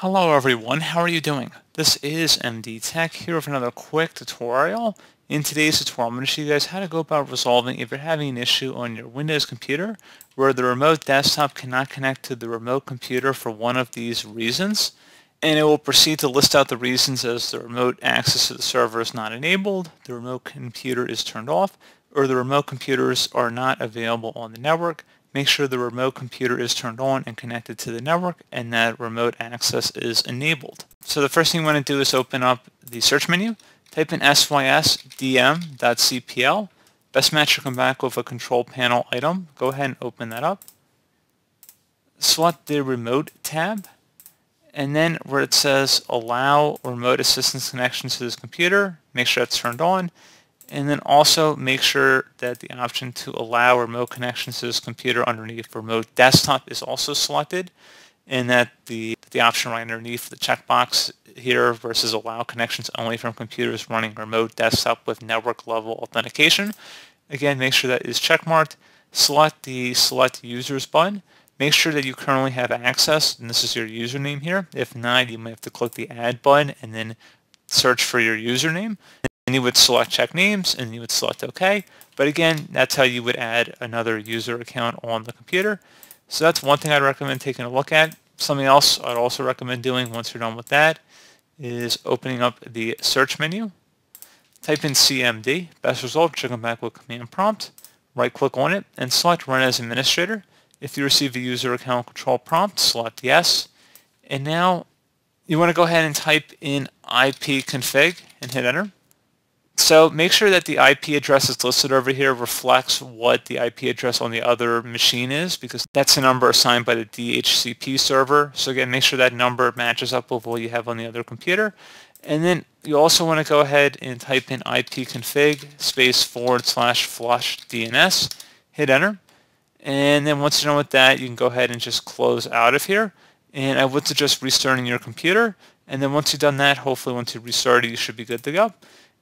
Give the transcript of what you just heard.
Hello everyone, how are you doing? This is MD Tech here with another quick tutorial. In today's tutorial, I'm going to show you guys how to go about resolving if you're having an issue on your Windows computer where the remote desktop cannot connect to the remote computer for one of these reasons. And it will proceed to list out the reasons as the remote access to the server is not enabled, the remote computer is turned off, or the remote computers are not available on the network, make sure the remote computer is turned on and connected to the network and that remote access is enabled. So the first thing you want to do is open up the search menu, type in sysdm.cpl. Best match will come back with a control panel item. Go ahead and open that up. Select the remote tab and then where it says allow remote assistance connections to this computer, make sure that's turned on and then also make sure that the option to allow remote connections to this computer underneath remote desktop is also selected and that the, the option right underneath the checkbox here versus allow connections only from computers running remote desktop with network level authentication. Again, make sure that is checkmarked. Select the select users button. Make sure that you currently have access, and this is your username here. If not, you might have to click the add button and then search for your username and you would select check names and you would select OK. But again, that's how you would add another user account on the computer. So that's one thing I'd recommend taking a look at. Something else I'd also recommend doing once you're done with that is opening up the search menu. Type in CMD. Best result should come back with command prompt. Right click on it and select run as administrator. If you receive a user account control prompt, select yes. And now you want to go ahead and type in ipconfig and hit enter. So make sure that the IP address that's listed over here reflects what the IP address on the other machine is because that's the number assigned by the DHCP server. So again, make sure that number matches up with what you have on the other computer. And then you also want to go ahead and type in ipconfig space forward slash flush DNS, hit enter. And then once you're done with that, you can go ahead and just close out of here. And I would suggest restarting your computer. And then once you've done that, hopefully once you restart it, you should be good to go.